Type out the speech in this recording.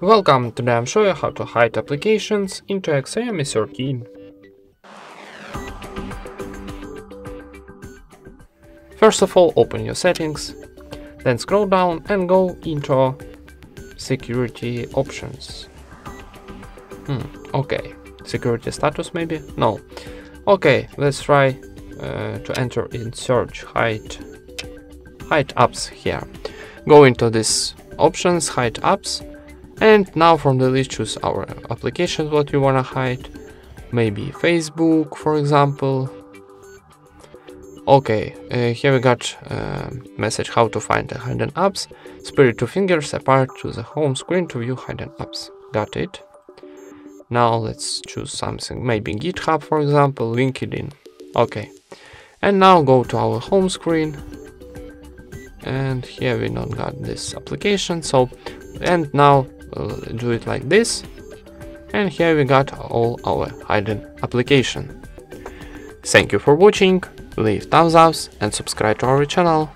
Welcome, today I'm showing you how to hide applications into Xiaomi 13. First of all, open your settings, then scroll down and go into security options. Hmm, okay, security status maybe? No. Okay, let's try uh, to enter in search hide hide apps here. Go into this options, hide apps, and now from the list choose our applications what we wanna hide. Maybe Facebook, for example. Okay, uh, here we got a message how to find the hidden apps. Spirit two fingers apart to the home screen to view hidden apps. Got it. Now let's choose something, maybe GitHub for example, LinkedIn. Okay. And now go to our home screen and here we don't got this application so and now Uh, do it like this. And here we got all our hidden application. Thank you for watching. Leave thumbs up and subscribe to our channel